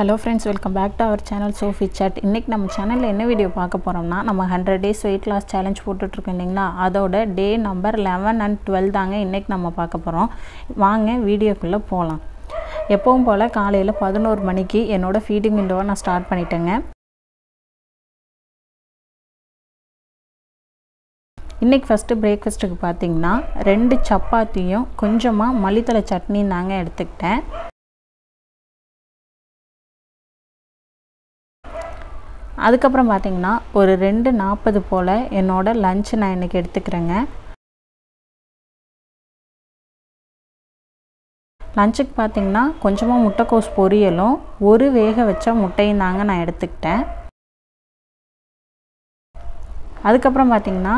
Hello friends welcome back to our channel Sophie chat இன்றைக்கி நம்ம சேனலில் என்ன வீடியோ பார்க்க போகிறோம்னா நம்ம hundred days weight loss challenge போட்டுட்ருக்கோம் இல்லைங்களா? அதோட day number eleven and twelve தாங்க இன்றைக்கி நம்ம பார்க்க போகிறோம் வாங்க வீடியோக்குள்ளே போகலாம் எப்பவும் போல் காலையில் பதினோரு மணிக்கு என்னோடய ஃபீடிங் விண்டோவை நான் ஸ்டார்ட் பண்ணிட்டேங்க. இன்றைக்கி ஃபஸ்ட்டு பிரேக்ஃபாஸ்ட்டுக்கு பார்த்தீங்கன்னா ரெண்டு சப்பாத்தியும் கொஞ்சமாக மல்லித்தலை சட்னி தாங்க எடுத்துக்கிட்டேன். அதுக்கப்புறம் பார்த்திங்கன்னா ஒரு ரெண்டு நாற்பது போல் என்னோடய லஞ்சு நான் இன்றைக்கி எடுத்துக்கிறேங்க. லஞ்சுக்கு பார்த்திங்கன்னா கொஞ்சமாக முட்டைக்கோஸ் பொரியலும் ஒரு வேக வச்ச முட்டையும் தாங்க நான் எடுத்துக்கிட்டேன். அதுக்கப்புறம் பார்த்திங்கன்னா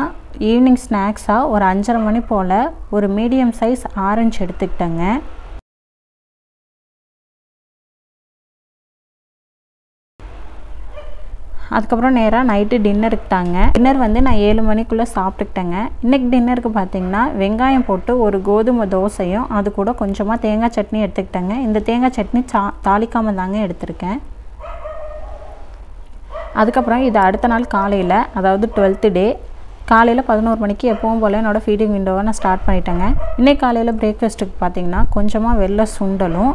ஈவினிங் ஸ்நாக்ஸாக ஒரு அஞ்சரை மணி போல் ஒரு மீடியம் சைஸ் ஆரஞ்சு எடுத்துக்கிட்டேங்க. அதுக்கப்புறம் நேராக நைட்டு டின்னருக்கு தாங்க டின்னர் வந்து நான் ஏழு மணிக்குள்ளே சாப்பிட்டுக்கிட்டேங்க. இன்றைக்கி டின்னருக்கு பார்த்தீங்கன்னா வெங்காயம் போட்டு ஒரு கோதுமை தோசையும் அது கூட கொஞ்சமாக தேங்காய் சட்னி எடுத்துக்கிட்டேங்க. இந்த தேங்காய் சட்னி சா தாளிக்காமல் தாங்க எடுத்திருக்கேன். அதுக்கப்புறம் இது அடுத்த நாள் காலையில் அதாவது டுவெல்த்து டே காலையில் பதினோரு மணிக்கு எப்பவும் போல் என்னோடய ஃபீடிங் விண்டோவை நான் ஸ்டார்ட் பண்ணிட்டேங்க. இன்றைக்கி காலையில் பிரேக்ஃபாஸ்ட்டுக்கு பார்த்தீங்கன்னா கொஞ்சமாக வெள்ளை சுண்டலும்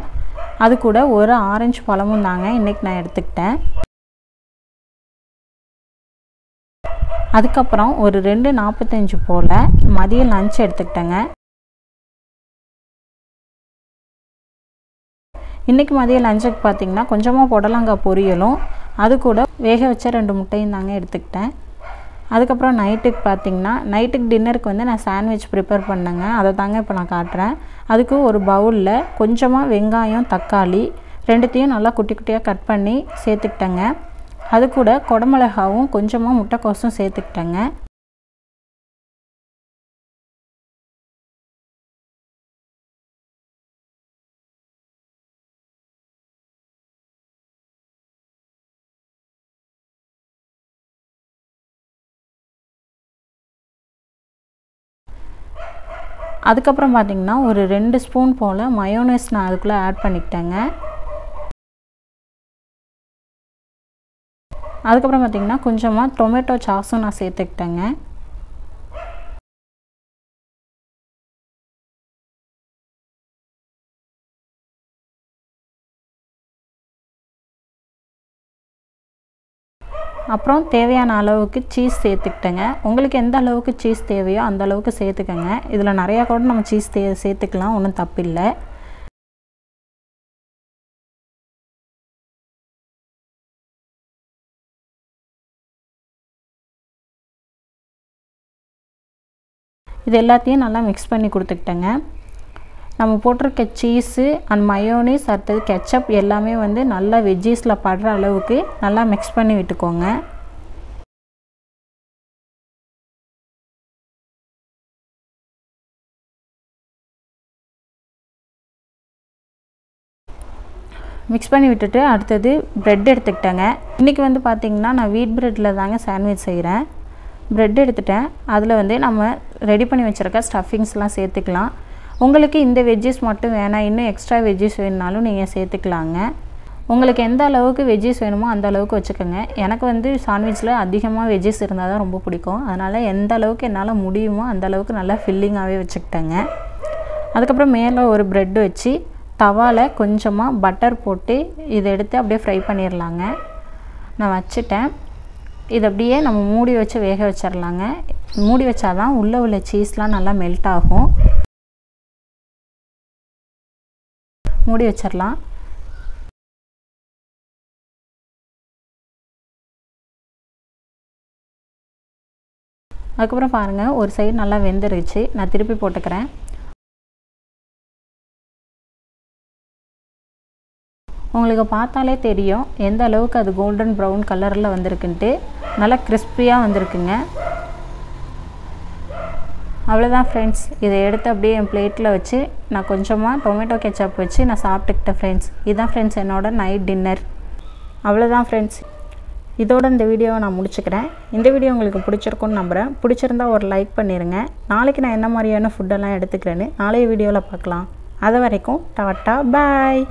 அது கூட ஒரு ஆரஞ்சு பழமும் தாங்க இன்றைக்கி நான் எடுத்துக்கிட்டேன். அதுக்கப்புறம் ஒரு ரெண்டு நாற்பத்தஞ்சு போல் மதியம் லஞ்ச் எடுத்துக்கிட்டேங்க. இன்றைக்கி மதியம் லஞ்சுக்கு பார்த்திங்கன்னா கொஞ்சமாக புடலங்காய் பொரியலும் அது கூட வேக வச்ச ரெண்டு முட்டையும் தாங்க எடுத்துக்கிட்டேன். அதுக்கப்புறம் நைட்டுக்கு பார்த்திங்கன்னா நைட்டுக்கு டின்னருக்கு வந்து நான் சாண்ட்விச் ப்ரிப்பேர் பண்ணேங்க. அதை தாங்க இப்போ நான் காட்டுறேன். அதுக்கு ஒரு பவுலில் கொஞ்சமாக வெங்காயம் தக்காளி ரெண்டுத்தையும் நல்லா குட்டி குட்டியாக கட் பண்ணி சேர்த்துக்கிட்டேங்க. அது கூட குடமிளகாவும் கொஞ்சமாக முட்டைக்கோசும் சேர்த்துக்கிட்டேங்க. அதுக்கப்புறம் பார்த்திங்கன்னா ஒரு ரெண்டு ஸ்பூன் போல் மயோனைஸ் நான் அதுக்குள்ளே ஆட் பண்ணிக்கிட்டேங்க. அதுக்கப்புறம் பார்த்திங்கன்னா கொஞ்சமாக டொமேட்டோ சாஸும் நான் சேர்த்துக்கிட்டேங்க. அப்புறம் தேவையான அளவுக்கு சீஸ் சேர்த்துக்கிட்டேங்க. உங்களுக்கு எந்த அளவுக்கு சீஸ் தேவையோ அந்த அளவுக்கு சேர்த்துக்கங்க. இதில் நிறையா கூட நம்ம சீஸ் தே சேர்த்துக்கலாம் ஒன்றும் தப்பில்லை. இது எல்லாத்தையும் நல்லா மிக்ஸ் பண்ணி கொடுத்துக்கிட்டேங்க. நம்ம போட்டிருக்க சீஸு அண்ட் மயோனிஸ் அடுத்தது கெச்சப் எல்லாமே வந்து நல்லா வெஜ்ஜீஸில் படுற அளவுக்கு நல்லா மிக்ஸ் பண்ணி விட்டுக்கோங்க. மிக்ஸ் பண்ணி விட்டுட்டு அடுத்தது ப்ரெட் எடுத்துக்கிட்டேங்க. இன்றைக்கி வந்து பார்த்திங்கன்னா நான் வீட் ப்ரெட்டில் தாங்க சாண்ட்விச் செய்கிறேன் ப்ரெட் எடுத்துட்டேன். அதில் வந்து நம்ம ரெடி பண்ணி வச்சுருக்க ஸ்டஃபிங்ஸ்லாம் சேர்த்துக்கலாம். உங்களுக்கு இந்த வெஜ்ஜஸ் மட்டும் வேணாம். இன்னும் எக்ஸ்ட்ரா வெஜ்ஜஸ் வேணுனாலும் நீங்கள் சேர்த்துக்கலாங்க. உங்களுக்கு எந்த அளவுக்கு வெஜ்ஜஸ் வேணுமோ அந்த அளவுக்கு வச்சுக்கோங்க. எனக்கு வந்து சாண்ட்விச்சில் அதிகமாக வெஜ்ஜஸ் இருந்தால் தான் ரொம்ப பிடிக்கும். அதனால் எந்த அளவுக்கு என்னால் முடியுமோ அந்த அளவுக்கு நல்லா ஃபில்லிங்காகவே வச்சுக்கிட்டேங்க. அதுக்கப்புறம் மேலே ஒரு ப்ரெட் வச்சு தவாவில் கொஞ்சமாக பட்டர் போட்டு இதை எடுத்து அப்படியே ஃப்ரை பண்ணிடலாங்க நான் வச்சுட்டேன். இது அப்படியே நம்ம மூடி வச்சு வேக வச்சிடலாங்க மூடி வச்சாதான் உள்ளே உள்ள சீஸ்லாம் நல்லா மெல்ட் ஆகும். மூடி வச்சிடலாம் அதுக்கப்புறம் பாருங்கள் ஒரு சைடு நல்லா வெந்துருச்சு. நான் திருப்பி போட்டுக்கிறேன். உங்களுக்கு பார்த்தாலே தெரியும் எந்த அளவுக்கு அது கோல்டன் ப்ரௌன் கலரில் வந்திருக்குன்ட்டு. நல்லா கிறிஸ்பியாக வந்திருக்குங்க. அவ்வளோதான் ஃப்ரெண்ட்ஸ் இதை எடுத்து அப்படியே என் பிளேட்டில் வச்சு நான் கொஞ்சமாக டொமேட்டோ கெச்சப் வச்சு நான் சாப்பிட்டுக்கிட்டேன் ஃப்ரெண்ட்ஸ் இதுதான் ஃப்ரெண்ட்ஸ் என்னோடய நைட் டின்னர் அவ்வளோதான் ஃப்ரெண்ட்ஸ் இதோட இந்த வீடியோவை நான் முடிச்சுக்கிறேன். இந்த வீடியோ உங்களுக்கு பிடிச்சிருக்குன்னு நம்புகிறேன் பிடிச்சிருந்தா ஒரு லைக் பண்ணிடுங்க நாளைக்கு நான் என்ன மாதிரியான ஃபுட்டெல்லாம் எடுத்துக்கிறேன்னு நாளைய வீடியோவில் பார்க்கலாம். அது வரைக்கும் டாட்டா பாய்